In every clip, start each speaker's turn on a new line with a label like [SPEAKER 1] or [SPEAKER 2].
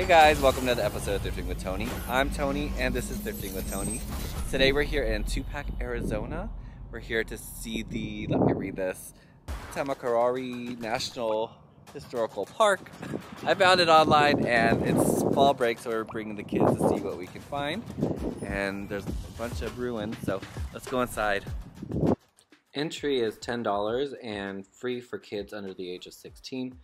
[SPEAKER 1] Hey guys, welcome to the episode of Thrifting with Tony. I'm Tony and this is Thrifting with Tony. Today we're here in Tubac, Arizona. We're here to see the, let me read this, Tumacácori National Historical Park. I found it online and it's fall break so we're bringing the kids to see what we can find. And there's a bunch of ruins so let's go inside. Entry is $10 and free for kids under the age of 16.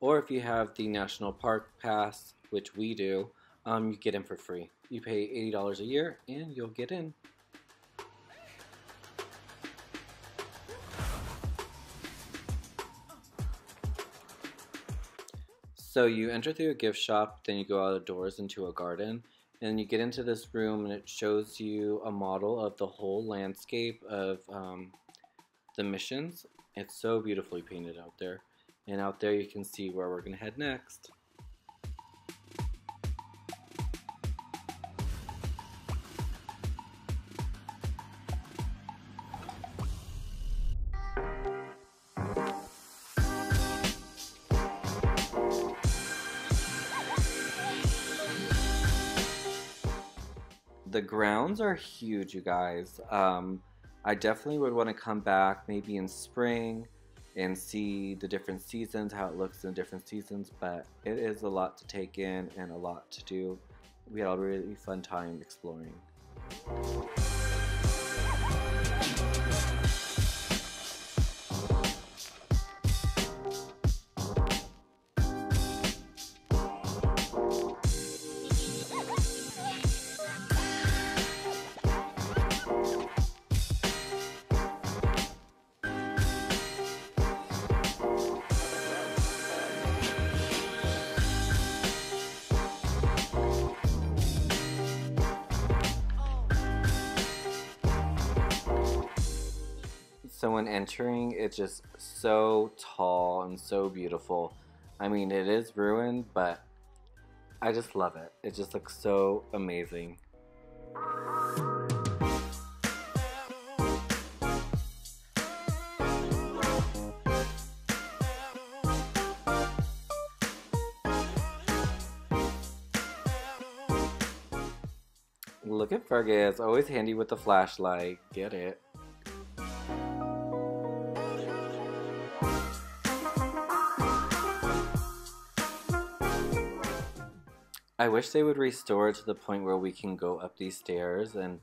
[SPEAKER 1] Or if you have the National Park Pass, which we do, um, you get in for free. You pay $80 a year and you'll get in. So you enter through a gift shop, then you go out of doors into a garden, and you get into this room and it shows you a model of the whole landscape of um, the missions. It's so beautifully painted out there. And out there you can see where we're going to head next. The grounds are huge, you guys. Um, I definitely would want to come back maybe in spring and see the different seasons, how it looks in different seasons, but it is a lot to take in and a lot to do. We had a really fun time exploring. So when entering, it's just so tall and so beautiful. I mean, it is ruined, but I just love it. It just looks so amazing. Look at Fergus, always handy with the flashlight. Get it. I wish they would restore it to the point where we can go up these stairs and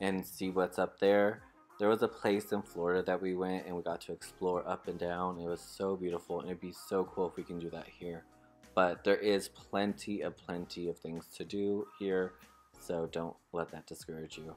[SPEAKER 1] and see what's up there. There was a place in Florida that we went and we got to explore up and down. It was so beautiful and it'd be so cool if we can do that here. But there is plenty of plenty of things to do here, so don't let that discourage you.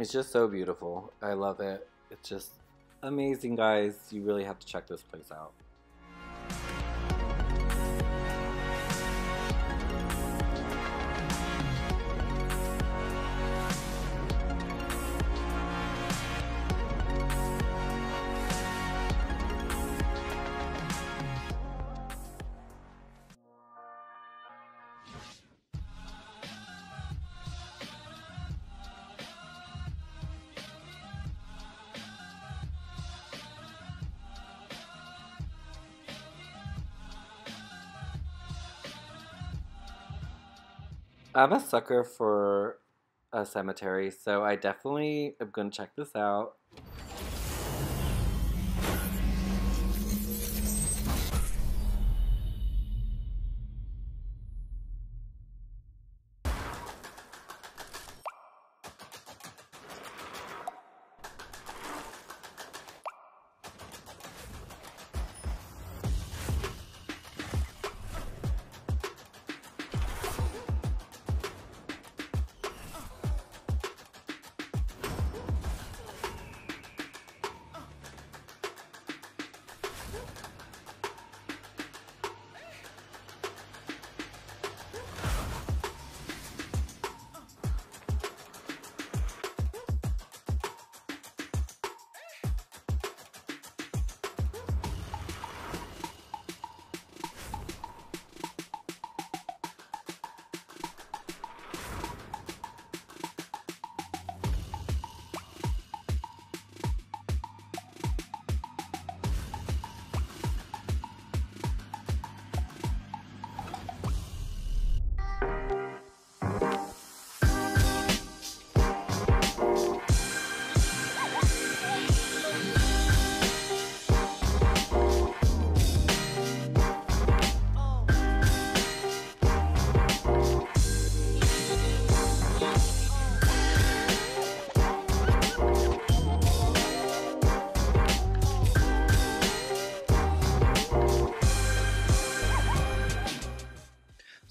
[SPEAKER 1] It's just so beautiful. I love it. It's just amazing, guys. You really have to check this place out. I'm a sucker for a cemetery, so I definitely am gonna check this out.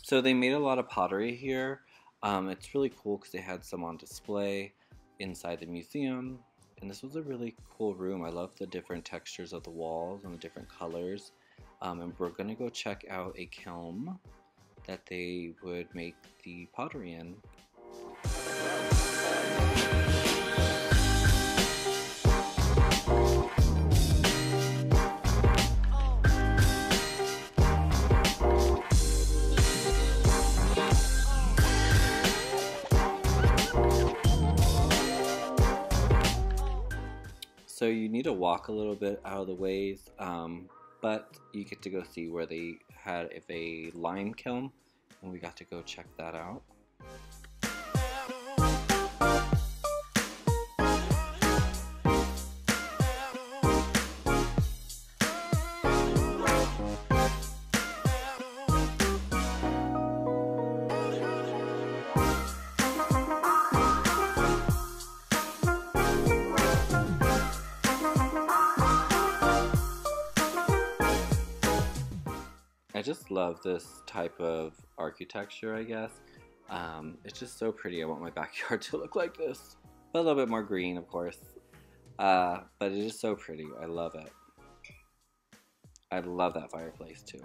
[SPEAKER 1] So they made a lot of pottery here. Um, it's really cool because they had some on display inside the museum. And this was a really cool room. I love the different textures of the walls and the different colors. Um, and we're to go check out a kiln that they would make the pottery in. So you need to walk a little bit out of the ways, um, but you get to go see where they had if a lime kiln, and we got to go check that out. I just love this type of architecture, I guess. Um, it's just so pretty. I want my backyard to look like this. But a little bit more green, of course. Uh, but it is so pretty. I love it. I love that fireplace too.